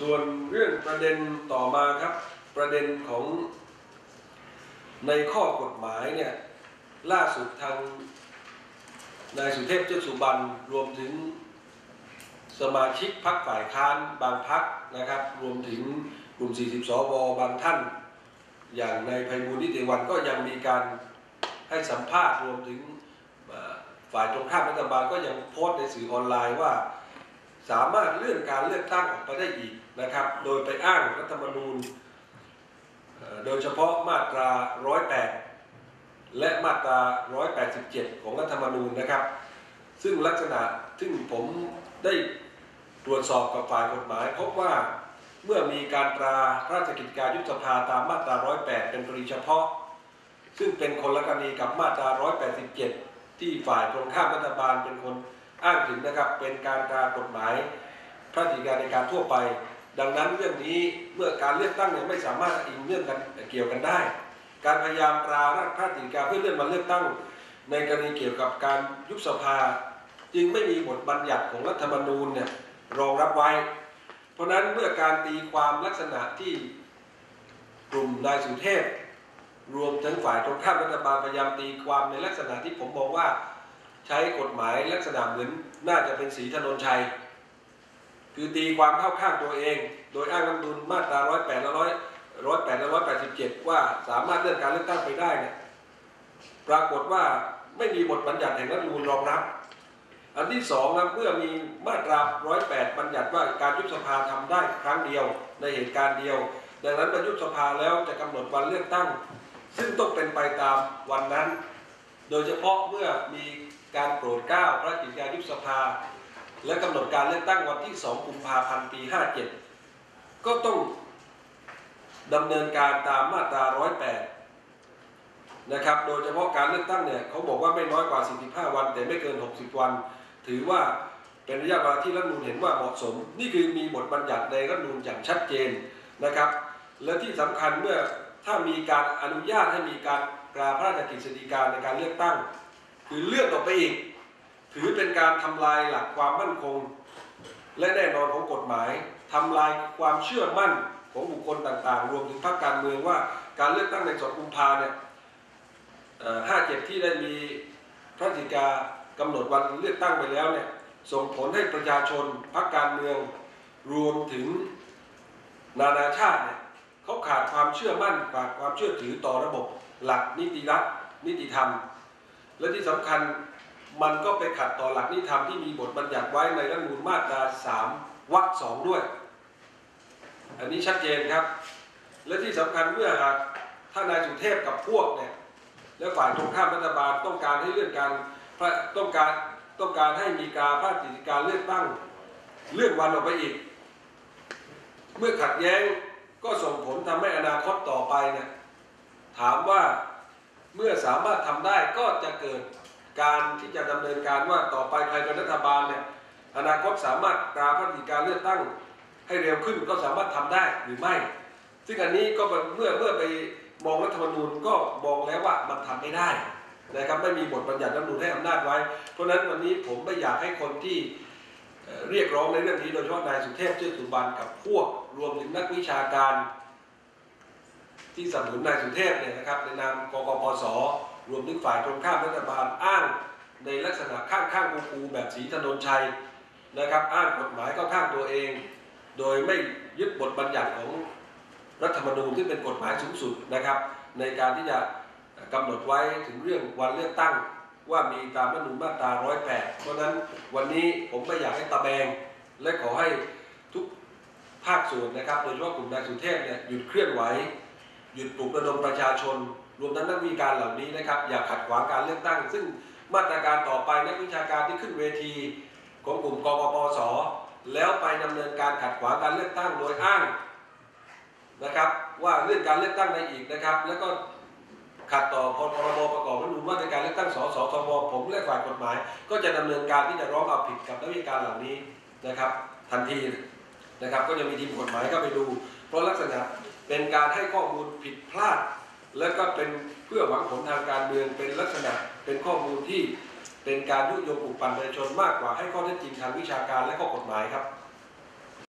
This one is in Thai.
ส่วนเรื่องประเด็นต่อมาครับประเด็นของในข้อกฎหมายเนี่ยล่าสุดทางนายสุเทพเจ้าสุบันรวมถึงสมาชิกพักฝ่ายค้านบางพักนะครับ รวมถึงกลุ่ม 40 สวบางท่าน อย่างในายบูลนิติวันก็ยังมีการให้สัมภาษณ์รวมถึงฝ่ายตรงข้ามรัฐบาลก็ยังโพสต์ในสื่อออนไลน์ว่า สามารถเลื่อนการเลือกตั้งออกไปได้อีกนะครับ โดยไปอ้างรัฐธรรมนูญ โดยเฉพาะมาตรา 108 และมาตรา 187 ของรัฐธรรมนูญนะครับ ซึ่งลักษณะซึ่งผมได้ตรวจสอบกับฝ่ายกฎหมายพบว่าเมื่อมีการตราระราชกิจการยุบสภาตามมาตรา 108 เป็นกรณีเฉพาะ ซึ่งเป็นคนละกรณีกับมาตรา 187 ที่ฝ่ายตรงข้ามรัฐบาลเป็นคน อ้างถึงนะครับเป็นการตรากฎหมายพระราชกิการในการทั่วไป ดังนั้นเรื่องนี้เมื่อการเลือกตั้งเนี่ยไม่สามารถอิงเนื่องกันเกี่ยวกันได้ การพยายามตราพระราชกิการเพื่อเลื่อนมาเลือกตั้ง ในกรณีเกี่ยวกับการยุบสภา จึงไม่มีบทบัญญัติของรัฐธรรมนูญเนี่ยรองรับไว้ เพราะฉะนั้นเมื่อการตีความลักษณะที่กลุ่มนายสุเทพรวมทั้งฝ่ายตรงข้ามรัฐบาลพยายามตีความในลักษณะที่ผมมองว่า ใช้กฎหมายลักษณะเหมือนน่าจะเป็นสีถนนชัย คือตีความเข้าข้างตัวเอง โดยอ้างรัฐธรรมาตรา108และ100 108และ187ว่าสามารถเลื่อนการเลือกตั้งไปได้เนี่ยปรากฏว่าไม่มีบทบัญญัติแห่งรัฐธรรมนูญรองรับ อันที่สองนะเมื่อมีมาตรา108บัญญัติว่าการยุบสภาทำได้ครั้งเดียวในเหตุการณ์เดียว ดังนั้นเมื่อยุบสภาแล้วจะกำหนดวันเลือกตั้ง ซึ่งต้องเป็นไปตามวันนั้น โดยเฉพาะเมื่อมี การโปรดเกล้าพระราชกิจการยุบสภา และกำหนดการเลือกตั้งวันที่ 2 กุมภาพันธ์ปี 57 ก็ต้องดำเนินการตามมาตรา 108 นะครับ โดยเฉพาะการเลือกตั้งเนี่ยเขาบอกว่าไม่น้อยกว่า 45 วัน แต่ไม่เกิน 60 วัน ถือว่าเป็นระยะเวลาที่รัฐมนูญเห็นว่าเหมาะสม นี่คือมีบทบัญญัติในรัฐมนูญอย่างชัดเจนนะครับ และที่สำคัญเมื่อถ้ามีการอนุญาตให้มีการกราพระราชกฤษฎีการในการเลือกตั้ง คือเลื่อนออกไปอีก ถือเป็นการทำลายหลักความมั่นคง และแน่นอนของกฎหมายทำลายความเชื่อมั่นของบุคคลต่างๆ รวมถึงพรรคการเมืองว่าการเลือกตั้งในสองกุมภาเนี่ยห้าเจ็ดที่ได้มีพระราชกิจกำหนดวันเลือกตั้งไปแล้วเนี่ยส่งผลให้ประชาชนพรรคการเมืองรวมถึงนานาชาติเนี่ยเขาขาดความเชื่อมั่นขาดความเชื่อถือต่อระบบหลักนิติรัฐนิติธรรม และที่สำคัญมันก็ไปขัดต่อหลักนิธรรมที่มีบทบัญญัติไว้ในรัฐมนูญมาตราสามวรรคสองด้วย อันนี้ชัดเจนครับ และที่สำคัญเมื่อหากถ้านายสุเทพกับพวกเนี่ยและฝ่ายตรงข้ามรัฐบาลต้องการให้เลื่อนการต้องการต้องการให้มีการพระราชกิการเลือกตั้งเลื่อนวันออกไปอีก เมื่อขัดแย้งก็ส่งผลทำให้อนาคตต่อไปเนี่ยถามว่า เมื่อสามารถทำได้ก็จะเกิดการที่จะดำเนินการว่าต่อไปใครเป็นรัฐบาลเนี่ยอนาคตสามารถกราพระราการเลือกตั้งให้เร็วขึ้นก็สามารถทำได้หรือไม่ ซึ่งอันนี้ก็เมื่อเมื่อไปมองรัฐธรรมนูญก็มองแล้วว่ามันทำไม่ได้นะครับไม่มีบทบัญญัติรัฐธรรมนูญให้อำนาจไว้ เพราะฉะนั้นวันนี้ผมไม่อยากให้คนที่เอ่อเรียกร้องในเรื่องนี้โดยเฉพาะนายสุเทพเชื่อสุบันกับพวกรวมถึงนักวิชาการ ที่สนับสนุนนายสุเทพเนี่ยนะครับในนามกกปสรวมถึงฝ่ายตรงข้ามรัฐบาลอ้าง ในลักษณะข้างข้างๆคูแบบสีถนนชัยนะครับ อ้างกฎหมายก็ข้างตัวเอง โดยไม่ยึดบทบัญญัติของรัฐธรรมนูญที่เป็นกฎหมายสูงสุดนะครับ ในการที่จะกำหนดไว้ถึงเรื่องวันเลือกตั้ง ว่ามีตามรัฐธรรมนูญมาตรา 108 เพราะฉะนั้นวันนี้ผมไม่อยากให้ตะแบง และขอให้ทุกภาคส่วนนะครับโดยเฉพาะกลุ่มนายสุเทพเนี่ยหยุดเคลื่อนไหว หยุดปลุกระดมประชาชน รวมทั้งนักวิการเหล่านี้นะครับ อย่าขัดขวางการเลือกตั้ง ซึ่งมาตรการต่อไปนักวิชาการที่ขึ้นเวที ของกลุ่มกกปสแล้วไปดำเนินการขัดขวางการเลือกตั้งโดยอ้างนะครับว่าเรื่องการเลือกตั้งในอีกนะครับ แล้วก็ขัดต่อพรบประกอบรัฐธรรมนูญว่าในการเลือกตั้งสสทบผมและฝ่ายกฎหมาย ก็จะดำเนินการที่จะร้องเอาผิดกับนักวิการเหล่านี้นะครับ ทันทีนะครับก็จะมีทีมกฎหมายเข้าไปดู เพราะลักษณะ เป็นการให้ข้อมูลผิดพลาด และก็เป็นเพื่อหวังผลทางการเมืองเป็นลักษณะเป็นข้อมูลที่เป็นการยุยงปลุกปั่นประชาชนมากกว่าให้ข้อเท็จจริงทางวิชาการและข้อกฎหมายครับ